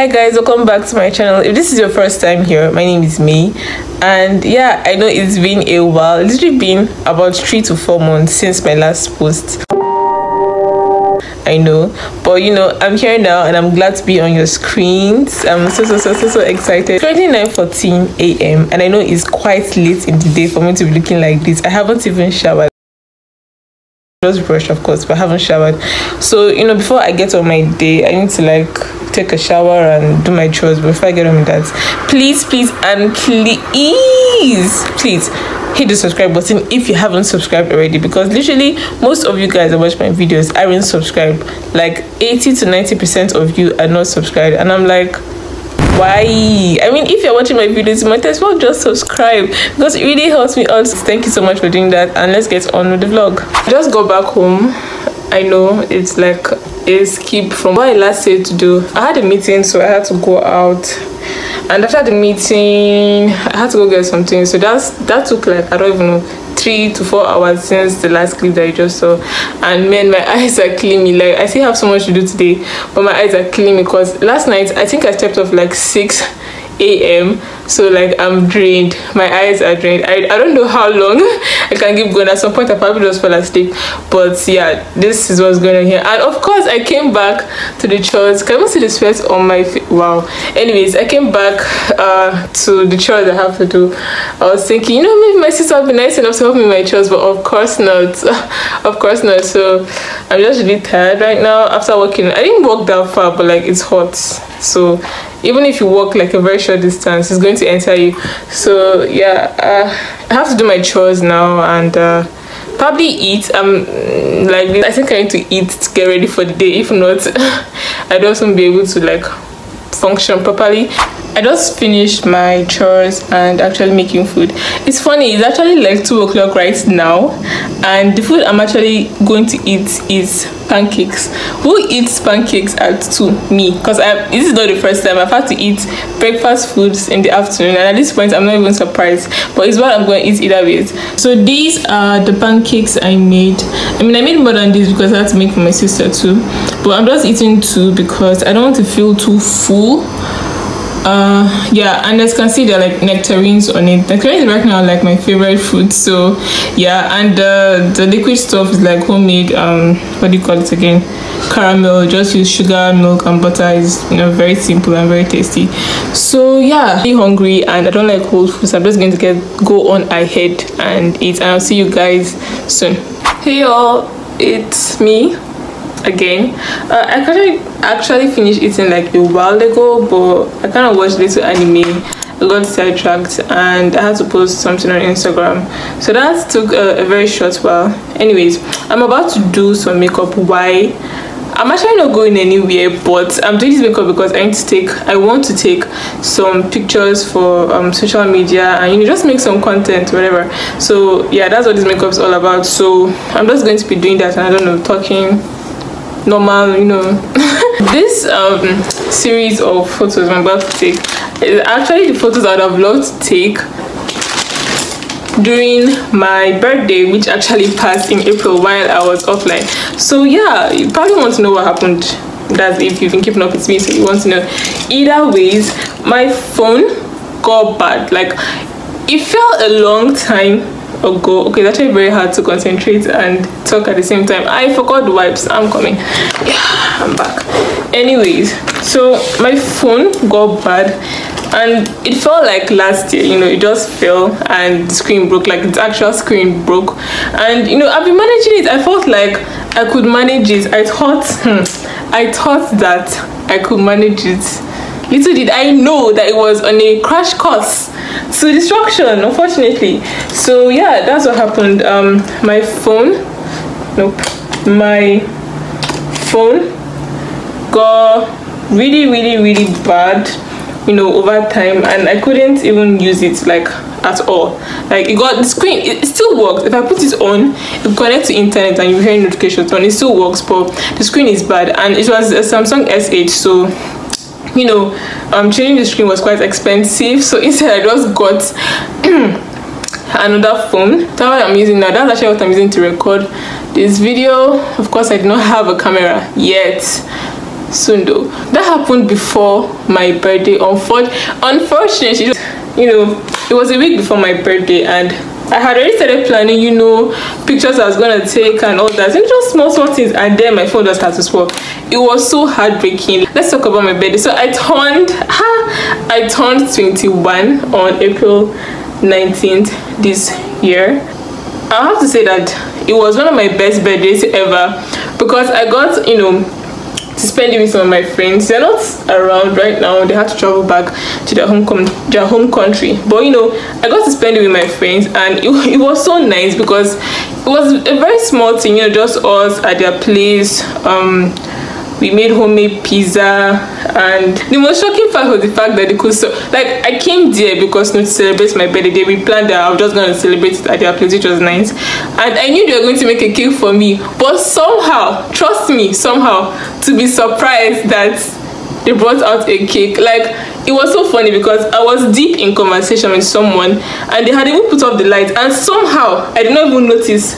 hi guys welcome back to my channel if this is your first time here my name is may and yeah i know it's been a while it's literally been about three to four months since my last post I know, but you know, I'm here now and I'm glad to be on your screens. I'm so so so so so excited. Currently 9:14 a.m. and I know it's quite late in the day for me to be looking like this. I haven't even showered just brush of course but I haven't showered. So you know before i get on my day i need to like take a shower and do my chores. Before i get on with that please please and please please hit the subscribe button if you haven't subscribed already because literally most of you guys that watch my videos aren't subscribed. Like 80 to 90 percent of you are not subscribed. And i'm like why? I mean if you're watching my videos you might as well just subscribe because it really helps me out. Thank you so much for doing that and let's get on with the vlog. Just go back home. I know it's like a skip from what i last said to do. I had a meeting so i had to go out. And after the meeting i had to go get something. So that's that took like i don't even know three to four hours since the last clip that I just saw and man my eyes are me. like I still have so much to do today but my eyes are me because last night I think I stepped off like 6 a.m so like i'm drained. My eyes are drained. I, I don't know how long i can keep going. At some point i probably just fell asleep. But yeah this is what's going on here. And of course i came back to the chores can you see the sweat on my face? Wow. Anyways i came back uh to the chores i have to do. I was thinking you know maybe my sister would be nice enough to help me with my chores but of course not. Of course not. So i'm just really tired right now after working i didn't walk that far but like it's hot. So even if you walk like a very short distance it's going to enter you. So yeah uh, i have to do my chores now and uh, probably eat. Um like i think i need to eat to get ready for the day. If not i don't be able to like function properly. I just finished my chores and actually making food. It's funny, it's actually like 2 o'clock right now and the food I'm actually going to eat is pancakes. Who eats pancakes at 2? Me. Because I this is not the first time I've had to eat breakfast foods in the afternoon and at this point I'm not even surprised. But it's what I'm going to eat either ways. So these are the pancakes I made. I mean I made more than this because I had to make for my sister too. But I'm just eating two because I don't want to feel too full uh yeah and as you can see they're like nectarines on it. Nectarines right now like my favorite food so yeah and uh, the liquid stuff is like homemade um what do you call it again? Caramel just use sugar milk and butter. Is you know very simple and very tasty. So yeah really hungry and i don't like cold food so i'm just going to get go on ahead and eat and i'll see you guys soon. Hey y'all. It's me again uh, i actually actually finished eating like a while ago but i kind of watched little anime I got sidetracked and I had to post something on Instagram. So that took a, a, very short while. Anyways, I'm about to do some makeup. Why? I'm actually not going anywhere, but I'm doing this makeup because I need to take, I want to take some pictures for um, social media and you know, just make some content, whatever. So yeah, that's what this makeup is all about. So I'm just going to be doing that and I don't know, talking normal you know. This um series of photos i'm about to take is actually the photos that i would have loved to take during my birthday which actually passed in april while i was offline. So yeah you probably want to know what happened. That's if you've been keeping up with me so you want to know. Either ways my phone got bad. Like it felt a long time ago okay it's actually very hard to concentrate and talk at the same time. I forgot the wipes. I'm coming. Yeah i'm back. Anyways so my phone got bad and it felt like last year you know it just fell and the screen broke like the actual screen broke. And you know i've been managing it. I felt like i could manage it. I thought hmm, i thought that i could manage it. Little did i know that it was on a crash course to destruction unfortunately. So yeah that's what happened. Um my phone nope my phone got really really really bad you know over time and i couldn't even use it like at all. Like it got the screen it, still works. If i put it on it connects to internet and you hear notifications on it still works but the screen is bad. And it was a samsung s8 so you know um changing the screen was quite expensive. So instead i just got another phone. That's what i'm using now. That's actually what i'm using to record this video. Of course i do not have a camera yet. Soon though. That happened before my birthday. Unfortunately you know it was a week before my birthday and I had already started planning, you know, pictures I was gonna take and all that, and just small small things. And then my phone just had to swap. It was so heartbreaking. Let's talk about my birthday. So I turned, ha, I turned 21 on April 19th this year. I have to say that it was one of my best birthdays ever because I got, you know, to spend it with some of my friends. They're not around right now. They had to travel back to their home their home country. But you know, I got to spend it with my friends, and it, it was so nice because it was a very small thing. You know, just us at their place. Um, we made homemade pizza and the most shocking fact was the fact that the could so like i came there because not to celebrate my birthday we planned that i was just going to celebrate it at their place which was nice. And i knew they were going to make a cake for me but somehow trust me somehow to be surprised that they brought out a cake. Like it was so funny because i was deep in conversation with someone and they had even put off the light and somehow i did not even notice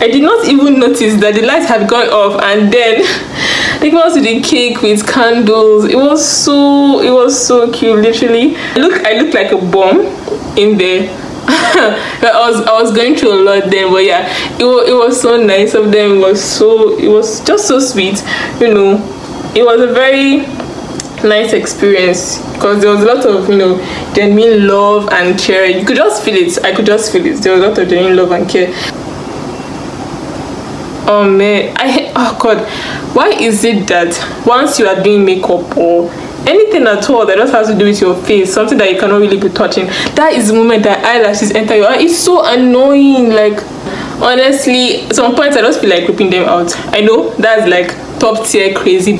I did not even notice that the lights had gone off and then they came out with the cake with candles. It was so it was so cute literally. I Look I looked like a bomb in there. I was I was going through a lot then but yeah it was, it was so nice of them it was so it was just so sweet you know it was a very nice experience because there was a lot of you know genuine love and care you could just feel it i could just feel it there was a lot of genuine love and care oh man i oh god. Why is it that once you are doing makeup or anything at all that just has to do with your face something that you cannot really be touching that is the moment that eyelashes enter your eye. It's so annoying. Like honestly some points i just feel like ripping them out. I know that's like top tier crazy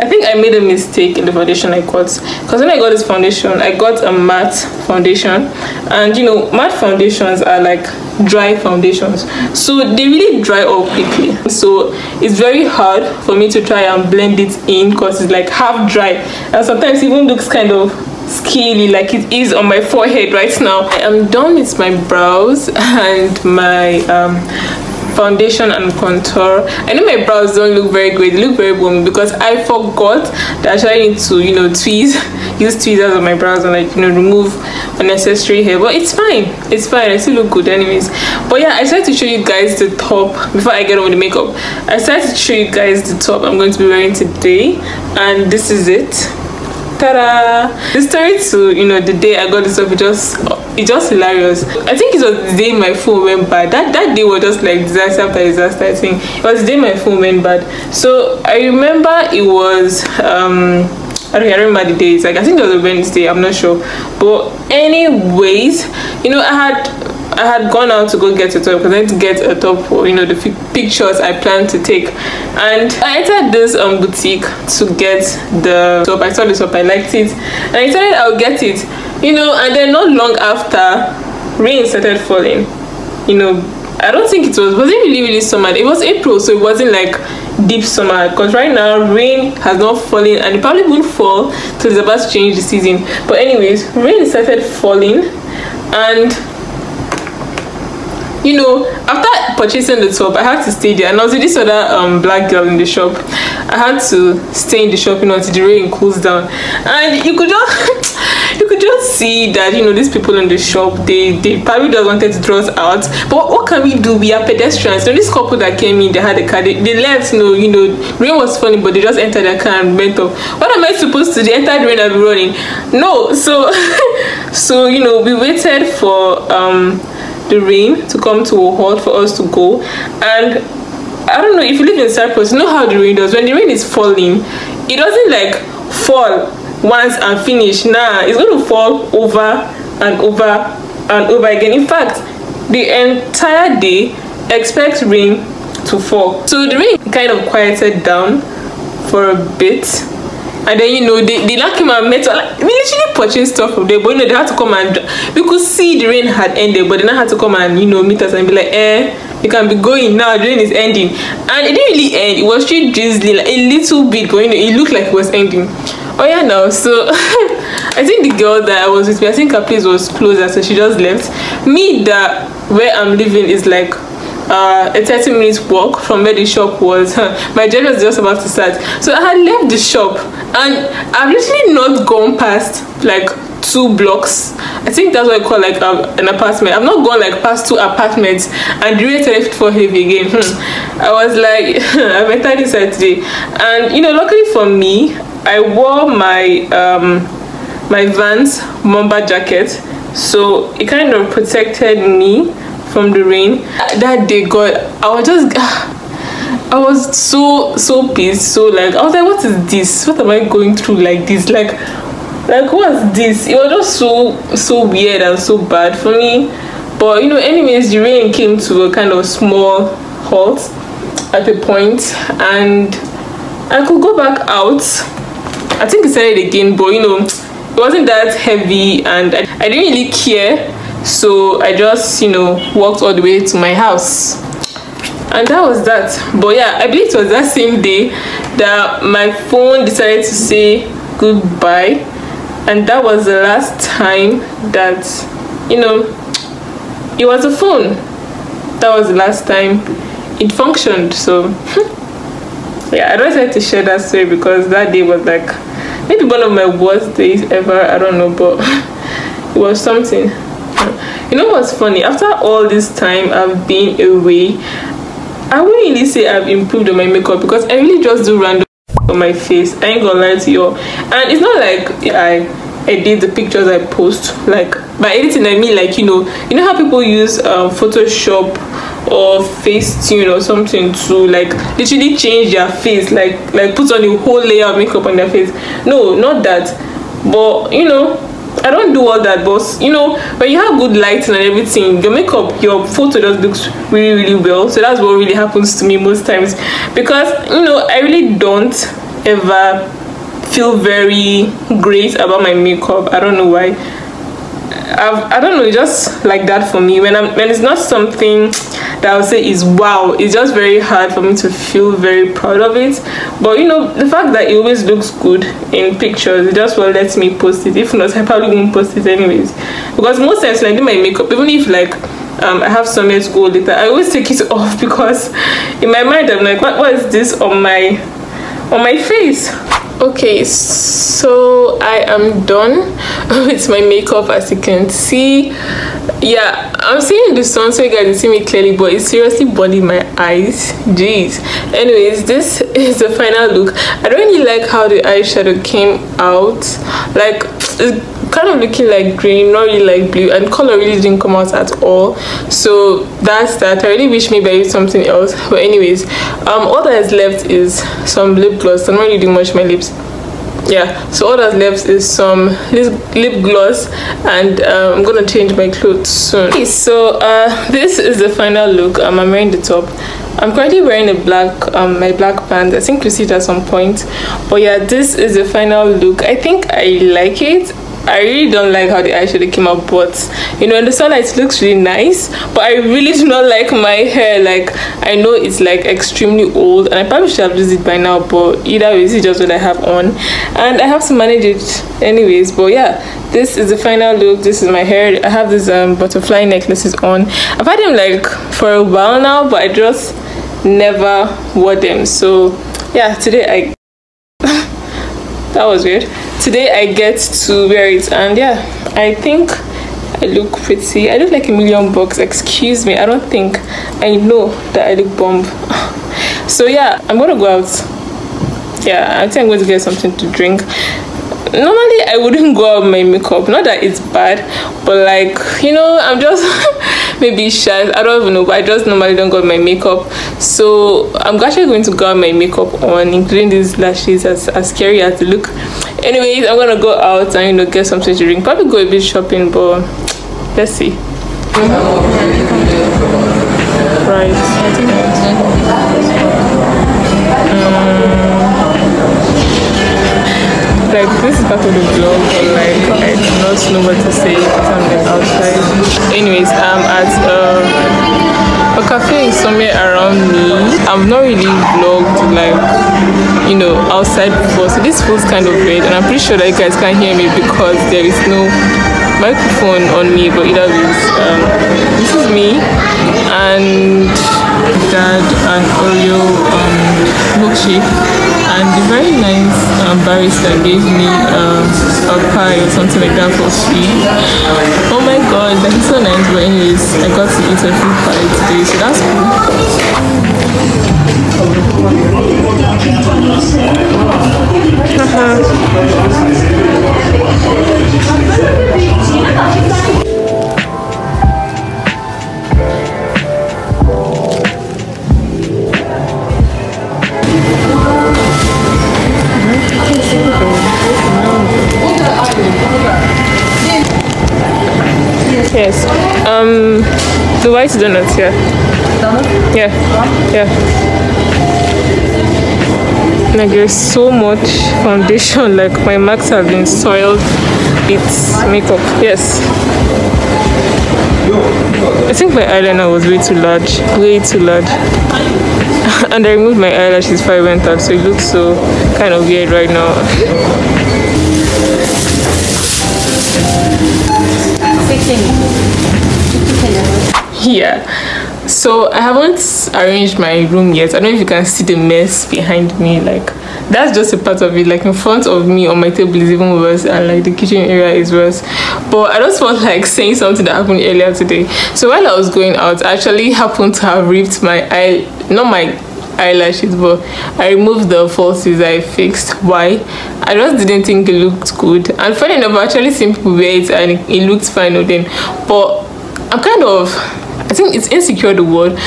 I think I made a mistake in the foundation I got because when I got this foundation I got a matte foundation. And you know matte foundations are like dry foundations. So they really dry up quickly. So it's very hard for me to try and blend it in because it's like half dry. And sometimes even looks kind of scaly like it is on my forehead right now. I am done with my brows and my um, foundation and contour. I know my brows don't look very great they look very boomy because i forgot that i need to you know tweeze use tweezers on my brows and like you know remove unnecessary hair but it's fine it's fine i still look good anyways. But yeah i decided to show you guys the top before i get on with the makeup i decided to show you guys the top i'm going to be wearing today and this is it ta-da the story to you know the day i got this up it just it's just hilarious i think it was the day my phone went bad that that day was just like disaster after disaster i think it was the day my phone went bad so i remember it was um I don't, I don't remember the days. Like I think it was a Wednesday. I'm not sure. But anyways, you know, I had I had gone out to go get a top because I had to get a top for you know the pictures I planned to take, and I entered this um boutique to get the top. I saw the top, I liked it, and I decided I'll get it. You know, and then not long after, rain started falling. You know, I don't think it was was it really really summer. It was April, so it wasn't like deep summer. Because right now rain has not fallen, and it probably won't fall till it's about to change the season. But anyways, rain started falling, and you know after purchasing the top i had to stay there. And also this other um black girl in the shop. I had to stay in the shop you know until the rain cools down. And you could just you could just see that you know these people in the shop they they probably just wanted to draw us out. But what can we do? We are pedestrians. You know this couple that came in they had a car. They, they left you know you know rain was funny but they just entered their car and went off. What am i supposed to do? Enter the rain and be running. No so so you know we waited for um the rain to come to a halt for us to go and I don't know if you live in Cyprus, you know how the rain does. When the rain is falling, it doesn't like fall once and finish. Nah, it's going to fall over and over and over again. In fact, the entire day expect rain to fall. So the rain kind of quieted down for a bit and then you know they, they like him and met like we literally purchased stuff from there but you know they had to come and we could see the rain had ended but then I had to come and you know meet us and be like eh you can be going now the rain is ending. And it didn't really end it was still drizzling like a little bit but you know it looked like it was ending. Oh yeah no so i think the girl that i was with i think her place was closer so she just left. Me that where i'm living is like uh, a 30 minutes walk from where the shop was. My journey was just about to start. So I had left the shop and I've literally not gone past like two blocks. I think that's what I call like an apartment. I've not gone like past two apartments and the rate left for heavy again. Hmm. I was like, I've entered this today. And you know, luckily for me, I wore my um my Vans bomber jacket. So it kind of protected me from the rain. That day, God, I was just. I was so so pissed. So like I was like, what is this? What am I going through like this? Like like what's this? It was just so so weird and so bad for me. But you know, anyways, the rain came to a kind of small halt at a point and I could go back out. I think it started again, but you know, it wasn't that heavy and I, I didn't really care. So I just, you know, walked all the way to my house. And that was that. But yeah i believe it was that same day that my phone decided to say goodbye. And that was the last time that you know it was a phone. That was the last time it functioned. So yeah i don't like to share that story because that day was like maybe one of my worst days ever. I don't know but it was something you know what's funny after all this time i've been away I wouldn't really say I've improved on my makeup because I really just do random on my face. I ain't gonna lie to you all. And it's not like I edit the pictures I post. Like by editing I mean like you know, you know how people use um, Photoshop or Facetune or something to like literally change their face, like like put on a whole layer of makeup on their face. No, not that. But you know, I don't do all that, but you know, when you have good lighting and everything, your makeup, your photo just looks really, really well. So that's what really happens to me most times because you know, I really don't ever feel very great about my makeup. I don't know why. I've, I don't know, just like that for me. When I'm when it's not something that I would say is wow, it's just very hard for me to feel very proud of it. But you know, the fact that it always looks good in pictures, it just will let me post it. If not, I probably won't post it anyways. Because most times when I do my makeup, even if like um, I have somewhere to go later, I always take it off because in my mind I'm like, what, what is this on my on my face? Okay so i am done with my makeup as you can see. Yeah i'm seeing the sun so you guys can see me clearly but it's seriously burning my eyes. Jeez. Anyways this is the final look. I don't really like how the eyeshadow came out. Like kind of looking like green not really like blue and color really didn't come out at all. So that's that. I really wish maybe i used something else. But anyways um all that is left is some lip gloss. I'm not really doing much my lips. Yeah so all that's left is some lip gloss and um, i'm gonna change my clothes soon. Okay, so uh, this is the final look. Um, i'm wearing the top. I'm currently wearing a black um, my black pants. I think you see it at some point. But yeah this is the final look. I think i like it I really don't like how the eyeshadow came out but you know in the sunlight it looks really nice but I really do not like my hair. Like I know it's like extremely old and I probably should have used it by now but either way is just what I have on. And I have to manage it anyways but yeah this is the final look. This is my hair. I have these um, butterfly necklaces on. I've had them like for a while now but I just never wore them. So yeah today I that was weird today i get to wear it and yeah i think i look pretty i look like a million bucks excuse me. I don't think i know that i look bomb. So yeah i'm gonna go out. Yeah i think i'm going to get something to drink. Normally i wouldn't go out with my makeup. Not that it's bad but like you know i'm just maybe shy. I don't even know but i just normally don't go with my makeup. So i'm actually going to go out my makeup on including these lashes as, as scary as they look. Anyways i'm gonna go out and you know get something to drink probably go a bit shopping but let's see. Right. Um, like this is part of the vlog but like I do not know what to say. Because I'm outside. Anyways, I'm at uh, a cafe is somewhere around me. I've not really vlogged like you know outside before so this feels kind of weird and I'm pretty sure that you guys can't hear me because there is no microphone on me but either way um, this is me and had an Oreo um, milkshake and the very nice um, barista gave me um, a pie or something like that for free. Oh my god, that's so nice. But anyways, I got to eat a free pie today, so that's cool. Yes. Um, the white donuts. Yeah. Yeah. Yeah. Like there's so much foundation. Like my marks have been soiled. It's makeup. Yes. I think my eyeliner was way too large. Way too large. and I removed my eyelashes before I went out, so it looks so kind of weird right now. Yeah. So I haven't arranged my room yet. I don't know if you can see the mess behind me. Like that's just a part of it. Like in front of me on my table is even worse, and like the kitchen area is worse. But I just felt like saying something that happened earlier today. So while I was going out, I actually happened to have ripped my eye, not my eyelashes but i removed the falsies i fixed why i just didn't think it looked good and funny enough i actually seen people wear it and it, looked fine them but i'm kind of I think it's insecure the word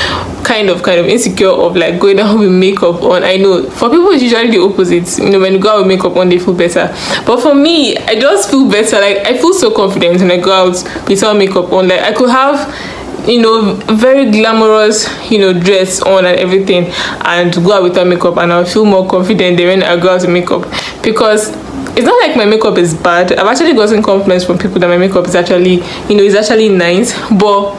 kind of kind of insecure of like going out with makeup on. I know for people it's usually the opposite. You know, when you go out with makeup on they feel better. But for me, I just feel better. Like I feel so confident when I go out without makeup on. Like I could have you know very glamorous you know dress on and everything and go out without makeup and i'll feel more confident than when i go out with makeup because it's not like my makeup is bad i've actually gotten compliments from people that my makeup is actually you know is actually nice but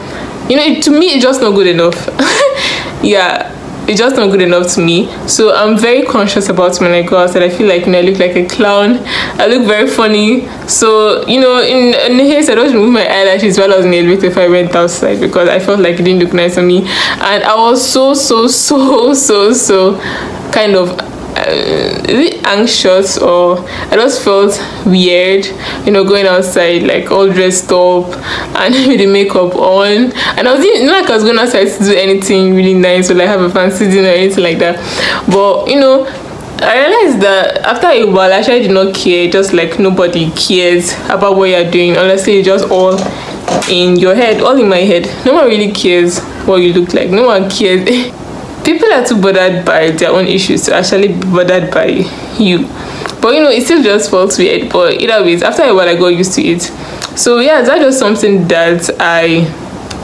you know to me it's just not good enough. Yeah it's just not good enough to me. So i'm very conscious about when i go outside. I feel like you know i look like a clown. I look very funny. So you know in, in the case i don't remove my eyelashes while i was in the elevator if i went outside because i felt like it didn't look nice on me. And i was so so so so so kind of uh, anxious or I just felt weird, you know, going outside like all dressed up and with the makeup on. And I was even not like I was going outside to do anything really nice or like have a fancy dinner or anything like that. But you know, I realized that after a while, I actually did not care. Just like nobody cares about what you're doing. Honestly, it's just all in your head, all in my head. No one really cares what you look like. No one cares. are too bothered by their own issues to actually be bothered by you. But you know it still just felt weird but either ways after a while i got used to it. So yeah that's just something that i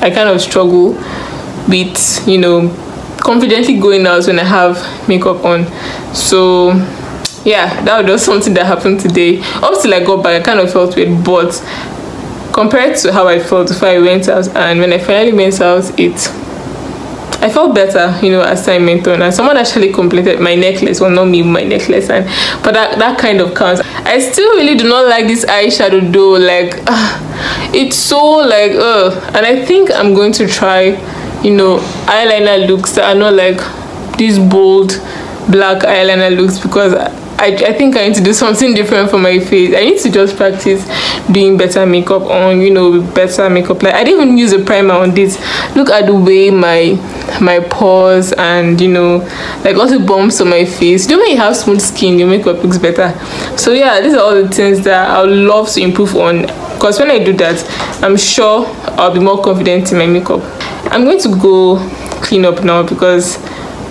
i kind of struggle with you know confidently going out when i have makeup on? So yeah that was just something that happened today. Up till i got back i kind of felt weird but compared to how i felt before i went out and when i finally went out it I felt better, you know, as time went on. And someone actually completed my necklace, well, not me, my necklace, and but that that kind of counts. I still really do not like this eyeshadow though. Like, uh, it's so like, uh, and I think I'm going to try, you know, eyeliner looks that are not like these bold black eyeliner looks because I, I think I need to do something different for my face. I need to just practice doing better makeup on, you know, better makeup. Like I didn't even use a primer on this. Look at the way my my pores and you know, like all the bumps on my face. You know when you have smooth skin, your makeup looks better. So yeah, these are all the things that I would love to improve on. Because when I do that, I'm sure I'll be more confident in my makeup. I'm going to go clean up now because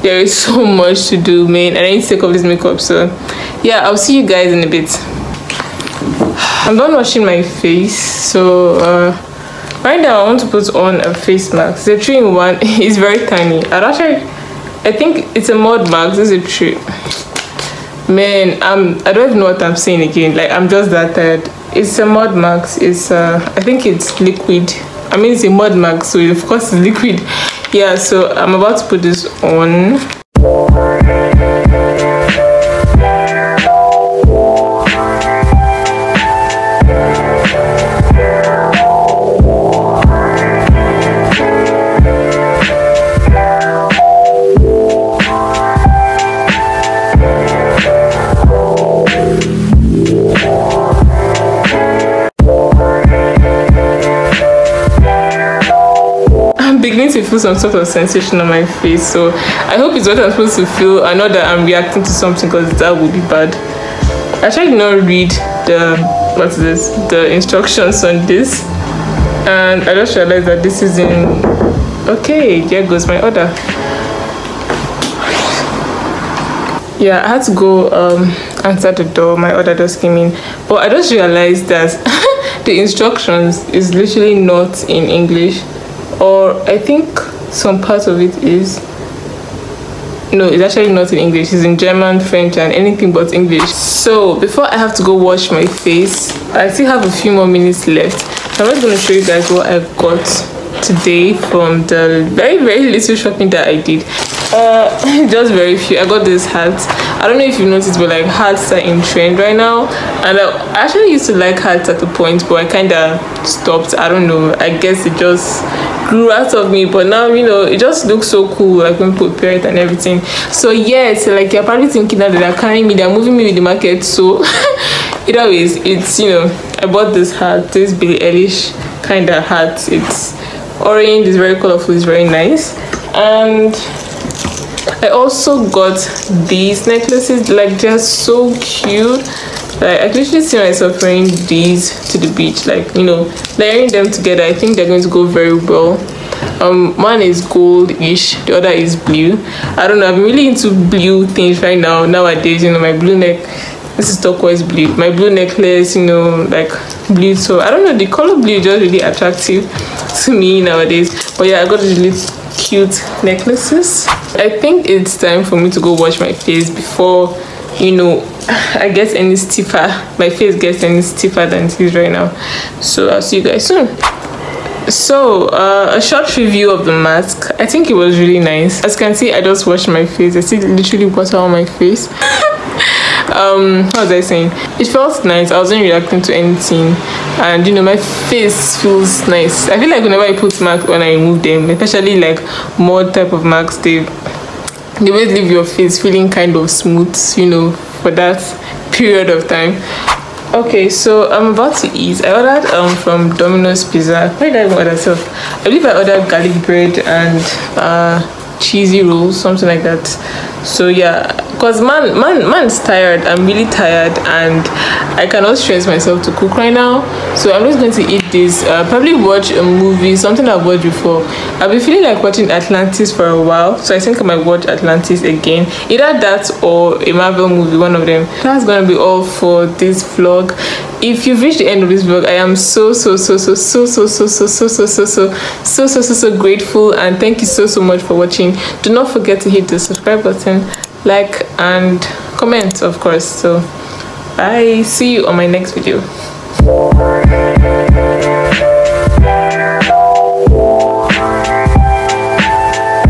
there is so much to do man. And i need to take off this makeup so. Yeah i'll see you guys in a bit. I'm done washing my face so uh, right now i want to put on a face mask. The three in one is very tiny. I actually i think it's a mod mask. This is a tree man i'm i don't even know what i'm saying again. Like i'm just that tired. It's a mod mask. It's uh i think it's liquid. I mean it's a mud mask so of course it's liquid yeah so i'm about to put this on to feel some sort of sensation on my face. So I hope it's what I'm supposed to feel. I know that I'm reacting to something because that would be bad. I tried not read the what's this the instructions on this and I just realized that this is in okay there goes my order yeah I had to go um, answer the door my order just came in but I just realized that the instructions is literally not in English or I think some part of it is no it's actually not in english. It's in german french and anything but english. So before i have to go wash my face i still have a few more minutes left. I'm just going to show you guys what I've got today from the very very little shopping that i did uh just very few. I got this hat. I don't know if you noticed but like hats are in trend right now. And i actually used to like hats at the point but i kind of stopped. I don't know. I guess it just grew out of me. But now you know it just looks so cool like when people pair it and everything. So yes like you're probably thinking that they're carrying me. They're moving me with the market. So either ways it's you know i bought this hat this billie eilish kind of hat. It's orange. It's very colorful. It's very nice. And i also got these necklaces like they're so cute. Like i can literally see myself wearing these to the beach like you know layering them together i think they're going to go very well. Um one is gold-ish the other is blue. I don't know i'm really into blue things right now nowadays you know my blue neck this is turquoise blue my blue necklace you know like blue so i don't know the color blue is just really attractive to me nowadays. But yeah i got really cute necklaces. I think it's time for me to go wash my face before you know i get any stiffer. My face gets any stiffer than it is right now. So i'll see you guys soon. So uh, a short review of the mask. I think it was really nice. As you can see i just washed my face. I see literally water on my face. Um what was i saying it felt nice. I wasn't reacting to anything. And you know my face feels nice. I feel like whenever i put marks when i remove them. Especially like more type of marks. they they always leave your face feeling kind of smooth you know for that period of time. Okay so i'm about to eat. I ordered um from domino's pizza. Where did i order stuff i believe i ordered garlic bread and uh cheesy rolls something like that so yeah because man man man's tired i'm really tired and i cannot stress myself to cook right now so i'm just going to eat this uh, probably watch a movie something i've watched before i've been feeling like watching atlantis for a while so i think i might watch atlantis again either that or a marvel movie one of them that's gonna be all for this vlog if you've reached the end of this vlog i am so so so so so so so so so so so so so so so so grateful and thank you so so much for watching do not forget to hit the subscribe button like and comment of course. So bye. See you on my next video